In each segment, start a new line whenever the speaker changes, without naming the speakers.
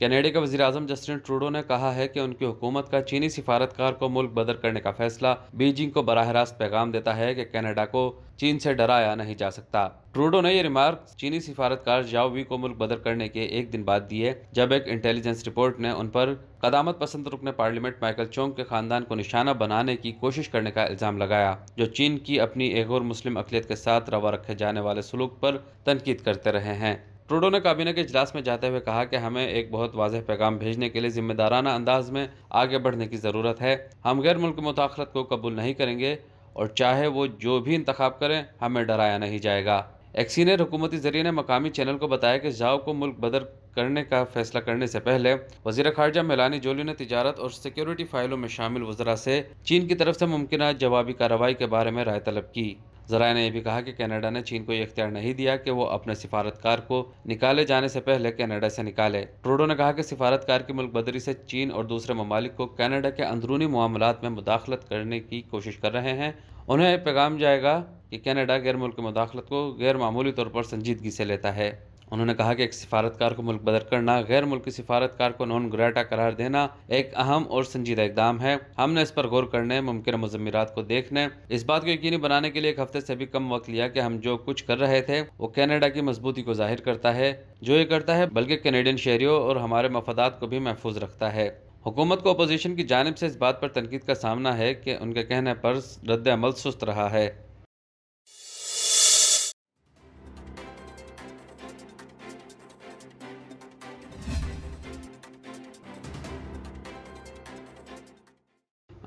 Canada के वजी अजम जस्टिन ट्रूडो ने कहा है कि उनकी हुकूमत का चीनी सिफारतकार को मुल्क बदर करने का फैसला बीजिंग को बरह रास्त पैगाम देता है कि कनाडा को चीन से डराया नहीं जा सकता। ट्रूडो ने यह रिमार्क, चीनी सिफारतकार जाओ वी को मुल्क बदर करने के एक दिन बाद दिए, जब एक इंटेलिजेंस रिपोर्ट ने उन पर कदामत पसंद रुकने पार्लियामेंट माइकल चोंग के खानदान को निशाना बनाने की कोशिश करने का इल्ज़ाम लगाया, जो चीन की अपनी एक और मुस्लिम अकलीत के साथ रवा रखे जाने वाले सलूक पर तनकीद करते रहे हैं। ट्रूडो ने काबीना के इजलास में जाते हुए कहा कि हमें एक बहुत वाजह पैगाम भेजने के लिए जिम्मेदाराना अंदाज में आगे बढ़ने की ज़रूरत है। हम गैर मुल्क मुताखरत को कबूल नहीं करेंगे और चाहे वो जो भी इंतखब करें, हमें डराया नहीं जाएगा। एक सीनियर हुकूमती ज़रिए ने मकामी चैनल को बताया कि जाओ को मुल्क बदर करने का फैसला करने से पहले वज़ीर खारजा मेलानी जोली ने तजारत और सिक्योरिटी फाइलों में शामिल वजरा से चीन की तरफ़ से मुमकिन जवाबी कार्रवाई के बारे में राय तलब की। जराए ने यह भी कहा कि कनाडा ने चीन को यह इख्तियार नहीं दिया कि वो अपने सिफारतकार को निकाले जाने से पहले कनाडा से निकाले। ट्रूडो ने कहा कि सिफारतकार की मुल्क बदरी से चीन और दूसरे ममालिक को कनाडा के अंदरूनी मामला में मुदाखलत करने की कोशिश कर रहे हैं। उन्हें पैगाम जाएगा कि कनाडा गैर मुल्क मुदाखलत को गैर मामूली तौर पर संजीदगी से लेता है। उन्होंने कहा कि एक सिफारतकार को मुल्क बदर करना गैर मुल्की सिफारतकार को नॉन ग्रेटा करार देना एक अहम और संजीदा इकदाम है। हमने इस पर गौर करने, मुमकिन मजम्मरात को देखने, इस बात को यकीनी बनाने के लिए एक हफ़्ते से भी कम वक्त लिया कि हम जो कुछ कर रहे थे, वो कैनेडा की मजबूती को ज़ाहिर करता है, जो ये करता है, बल्कि कैनेडियन शहरियों और हमारे मफादात को भी महफूज रखता है। हुकूमत को अपोजिशन की जानब से इस बात पर तनकीद का सामना है कि उनके कहने पर रद्द अमल सुस्त रहा है।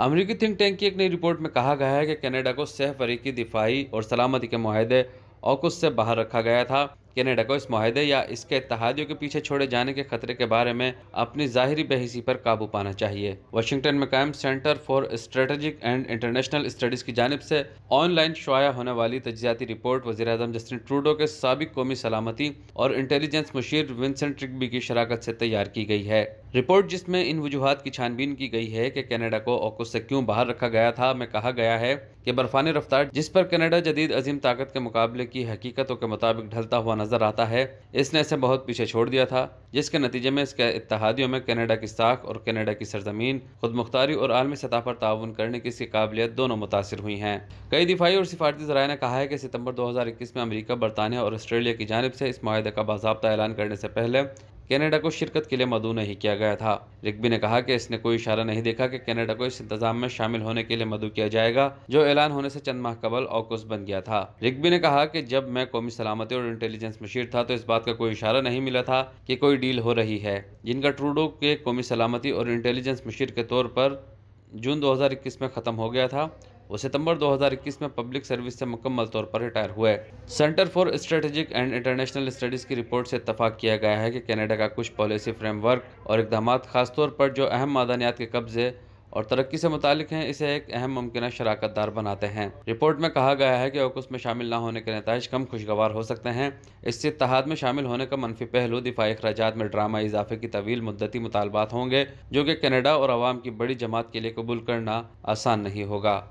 अमरीकी थिंक टैंक की एक नई रिपोर्ट में कहा गया है कि कनाडा को सह फरीकी दिफाई और सलामती के माहदे कुछ से बाहर रखा गया था। कनाडा को इस माहदे या इसके इतिहादियों के पीछे छोड़े जाने के खतरे के बारे में अपनी जाहिरी बहसी पर काबू पाना चाहिए। वाशिंगटन में कायम centre for strategic and international studies की जानब से ऑनलाइन शुआ होने वाली तजियाती रिपोर्ट वजी अजम जस्टिन ट्रूडो के सबक कौमी सलामती और इंटेलिजेंस मशीर विंसेंट ट्रिकबी की शराकत से तैयार की गई है। रिपोर्ट जिसमें इन वजूहत की छानबीन की गई है कि कनाडा को औकुस से क्यों बाहर रखा गया था, में कहा गया है कि बर्फानी रफ्तार जिस पर कनाडा जदीद अजीम ताकत के मुकाबले की हकीकतों के मुताबिक ढलता हुआ नज़र आता है। इसने इसे बहुत पीछे छोड़ दिया था, जिसके नतीजे में इसके इतिहादियों में कनाडा की साख और कनाडा की सरजमीन, खुद मुख्तारी और आलमी सतह पर ताउन करने की इसकी काबिलियत दोनों मुतासर हुई हैं। कई दिफाई और सिफारती जराये ने कहा है कि सितंबर 2021 में अमरीका, बरतानिया और ऑस्ट्रेलिया की जानब से इस माहे का बाबा ऐलान करने से पहले कनाडा को शिरकत के लिए मदू नहीं किया गया था। रिग्बी ने कहा कि इसने कोई इशारा नहीं देखा कि कनाडा को इस इंतज़ाम में शामिल होने के लिए मदू किया जाएगा, जो ऐलान होने से चंद माह कबल औकुस बन गया था। रिग्बी ने कहा कि जब मैं कौमी सलामती और इंटेलिजेंस मशीर था तो इस बात का कोई इशारा नहीं मिला था कि कोई डील हो रही है। जिनका ट्रूडो के कौमी सलामती और इंटेलिजेंस मशीर के तौर पर जून 2021 में ख़त्म हो गया था वो सितंबर 2021 में पब्लिक सर्विस से मुकम्मल तौर पर रिटायर हुए। Centre for strategic and international studies की रिपोर्ट से इतफाक़ किया गया है कि कनाडा का कुछ पॉलिसी फ्रेमवर्क और इकदाम खासतौर पर जो अहम मादानियात के कब्जे और तरक्की से मुतालिक हैं, इसे एक अहम मुमकिन शराकत दार बनाते हैं। रिपोर्ट में कहा गया है कि ओकुस में शामिल न होने के नतज कम खुशगवार हो सकते हैं। इससे इतिहाद में शामिल होने का मनफी पहलू दिफाई अखराज में ड्रामा इजाफे की तवील मुद्दती मुतालबात होंगे, जो कि कनाडा और आवाम की बड़ी जमात के लिए कबूल करना आसान नहीं होगा।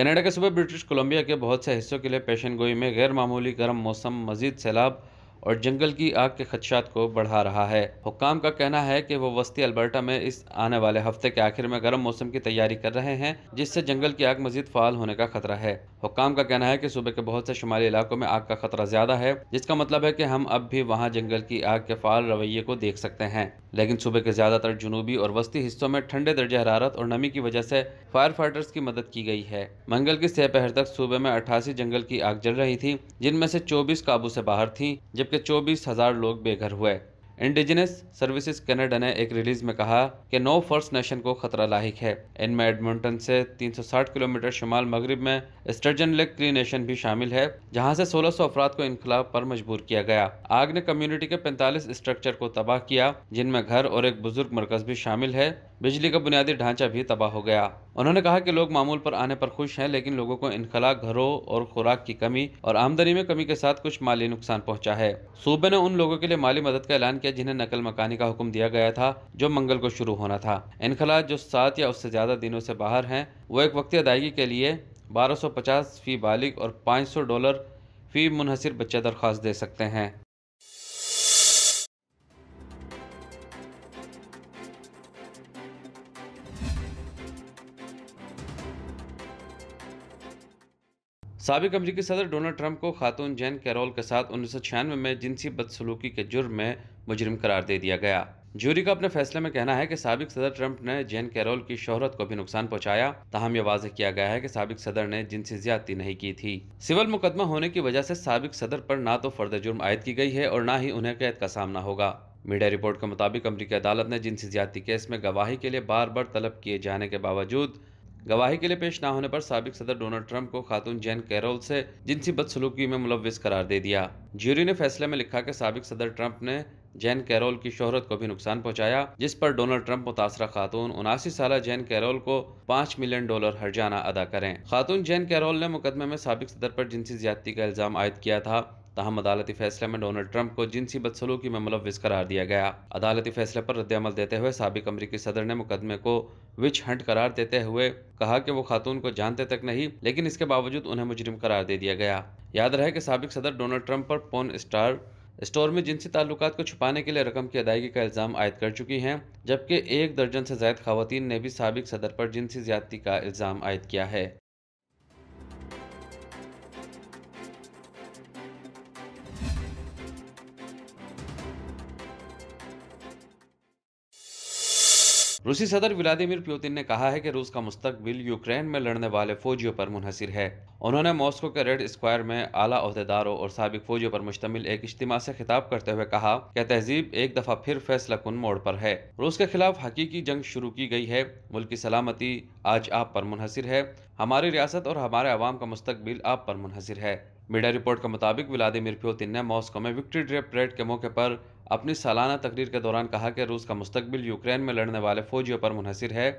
कनाडा के सुबह ब्रिटिश कोलंबिया के बहुत से हिस्सों के लिए पेशन गोई में गैर मामूली गर्म मौसम, मजीद सैलाब और जंगल की आग के खदशात को बढ़ा रहा है। हुकाम का कहना है कि वो वस्ती अल्बर्टा में इस आने वाले हफ़्ते के आखिर में गर्म मौसम की तैयारी कर रहे हैं, जिससे जंगल की आग मजीद फाल होने का खतरा है। हुकाम का कहना है कि सूबे के बहुत से शुमाली इलाकों में आग का खतरा ज़्यादा है, जिसका मतलब है कि हम अब भी वहाँ जंगल की आग के फाल रवैये को देख सकते हैं। लेकिन सूबे के ज़्यादातर जुनूबी और वस्ती हिस्सों में ठंडे दर्ज हरारत और नमी की वजह से फायर फाइटर्स की मदद की गई है। मंगल की सह पहर तक सूबे में अट्ठासी जंगल की आग जल रही थी, जिनमें से चौबीस काबू से बाहर थी जबकि चौबीस हज़ार लोग बेघर हुए। इंडिजिनस सर्विसेज़ कनाडा ने एक रिलीज़ में कहा कि नो फ़र्स्ट नेशन को खतरा लाक है। इनमें एडमंटन से 360 किलोमीटर शुमाल मगरब में स्टर्जन लेक क्री नेशन भी शामिल है, जहाँ से 1600 सौ अफराद को इनकलाब पर मजबूर किया गया। आग ने कम्युनिटी के 45 स्ट्रक्चर को तबाह किया, जिनमें घर और एक बुज़ुर्ग मरकज भी शामिल है। बिजली का बुनियादी ढांचा भी तबाह हो गया। उन्होंने कहा कि लोग मामूल पर आने पर खुश हैं, लेकिन लोगों को इनखला घरों और खुराक की कमी और आमदनी में कमी के साथ कुछ माली नुकसान पहुँचा है। सूबे ने उन लोगों के लिए माली मदद का ऐलान किया जिन्हें नकल मकानी का हुक्म दिया गया था, जो मंगल को शुरू होना था। इनखला जो सात या उससे ज़्यादा दिनों से बाहर हैं, वो एक वक्ती अदायगी के लिए 1250 फ़ी बालिग और 500 डॉलर फ़ी मुनहसर बच्चा दरख्वास्त दे सकते हैं। सबक अमरीकी सदर डोनाल्ड ट्रंप को खातून जैन कैरोल के साथ उन्नीस सौ छियानवे में जिनसी बदसलूकी के जुर्म में मुजरिम करार दे दिया गया। जूरी का अपने फैसले में कहना है कि सबक सदर ट्रंप ने जैन कैरोल की शोहरत को भी नुकसान पहुँचाया। तहम यह वाजह किया गया है कि सबक सदर ने जिनसी ज्यादती नहीं की थी। सिविल मुकदमा होने की वजह से सबक सदर पर ना तो फर्द जुर्म आयद की गई है और ना ही उन्हें कैद का सामना होगा। मीडिया रिपोर्ट के मुताबिक अमरीकी अदालत ने जिनसी ज्यादती केस में गवाही के लिए बार बार तलब किए जाने के बावजूद गवाही के लिए पेश न होने पर सबक सदर डोनाल्ड ट्रंप को खातून जैन कैरोल से जिनसी बदसलूकी में मुलविस करार दे दिया। ज्यूरी ने फैसले में लिखा कि सबक सदर ट्रंप ने जैन कैरोल की शोहरत को भी नुकसान पहुँचाया, जिस पर डोनाल्ड ट्रंप मुतासर खातून उनासी साल जैन कैरोल को पाँच मिलियन डॉलर हर्जाना अदा करें। खातून जैन कैरोल ने मुकदमे में सबक सदर पर जिनसी ज्यादती का इल्ज़ाम आयद किया था। तहम अदालती फैसले में डोनाल्ड ट्रंप को जिनसी बदसलूकी में मुलविस करार दिया गया। अदालती फैसले पर रद्दमल देते हुए सबक अमरीकी सदर ने मुकदमे को विच हंट करार देते हुए कहा कि वो खातून को जानते तक नहीं, लेकिन इसके बावजूद उन्हें मुजरिम करार दे दिया गया। याद रहे कि सबक सदर डोनाल्ड ट्रंप पर पोन स्टार स्टोर में जिनसी ताल्लुक को छुपाने के लिए रकम की अदायगी का इल्ज़ाम आयद कर चुकी हैं, जबकि एक दर्जन से ज़्यादा खातन ने भी सबक सदर पर जिनसी ज्यादती का इल्ज़ाम आयद किया है। रूसी सदर व्लादिमिर पुतिन ने कहा है कि रूस का मुस्तकबिल यूक्रेन में लड़ने वाले फौजियों पर मुनहसर है। उन्होंने मॉस्को के रेड स्क्वायर में आला अहदेदारों और सबक फौजियों पर मुश्तमिल एक इज्तम से खिताब करते हुए कहा कि तहजीब एक दफ़ा फिर फैसला कन मोड़ पर है। रूस के खिलाफ हकीकी जंग शुरू की गई है। मुल्क की सलामती आज आप पर मुनहसर है। हमारी रियासत और हमारे आवाम का मुस्तबिल आप पर मुनहसर है। मीडिया रिपोर्ट के मुताबिक व्लादिमिर पुतिन ने मॉस्को में विक्ट्री डे परेड के मौके पर अपनी सालाना तकरीर के दौरान कहा कि रूस का मुस्तबिल यूक्रेन में लड़ने वाले फौजियों पर मुनहसर है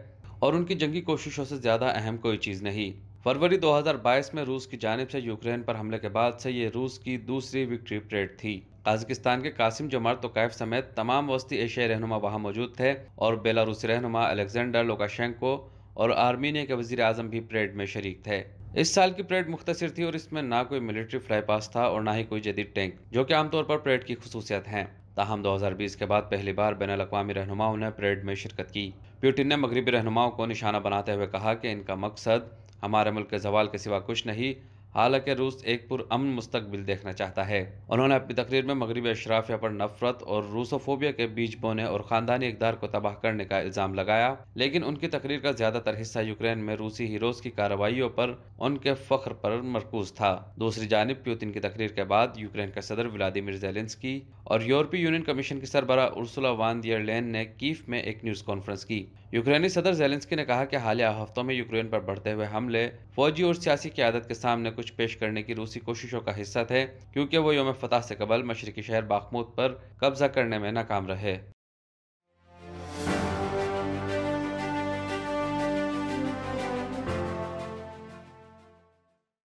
और उनकी जंगी कोशिशों से ज़्यादा अहम कोई चीज़ नहीं। फरवरी 2022 में रूस की जानब से यूक्रेन पर हमले के बाद से ये रूस की दूसरी विक्ट्री परेड थी। काजकिस्तान के कासिम जमार तोकायफ समेत तमाम वस्ती एशियाई रहनुमा वहाँ मौजूद थे और बेलारूसी रहनुमा अलेक्जेंडर लोकाशेंको और आर्मीनिया के वजी अजम भी परेड में शरीक थे। इस साल की परेड मुख्तर थी और इसमें ना कोई मिलिट्री फ्लाई पास था और ना ही कोई जदीद टैंक जो कि आमतौर पर परेड की खसूसियत हैं। ताहम 2020 के बाद पहली बार बैन अवी रहनुमाओं ने परेड में शिरकत की। प्यूटिन ने मगरबी रहनुमाओं को निशाना बनाते हुए कहा कि इनका मकसद हमारे मुल्क के जवाल के सिवा कुछ नहीं हालाँकि रूस एक पुरअमन मुस्तकबिल देखना चाहता है। उन्होंने अपनी तकरीर में मगरबी अशराफिया पर नफरत और रूसोफोबिया के बीज बोने और ख़ानदानी इकदार को तबाह करने का इल्ज़ाम लगाया, लेकिन उनकी तकरीर का ज़्यादातर हिस्सा यूक्रेन में रूसी हीरोज की कार्रवाइयों पर उनके फ़ख्र पर मरकूज था। दूसरी जानब प्यूतिन की तकरीर के बाद यूक्रेन के सदर व्लादिमिर जेलेंसकी और यूरोपीय यूनियन कमीशन की सरबरा उर्सुला वान दियरलैन ने कीफ में एक न्यूज़ कॉन्फ्रेंस की। यूक्रेनी सदर जेलेंसकी ने कहा कि हालिया हफ्तों में यूक्रेन पर बढ़ते हुए हमले, फौजी और सियासी क्यादत के सामने कुछ पेश करने की रूसी कोशिशों का हिस्सा थे, क्योंकि वो योम फतह से कबल मशरकी शहर बाखमूत पर कब्जा करने में नाकाम रहे।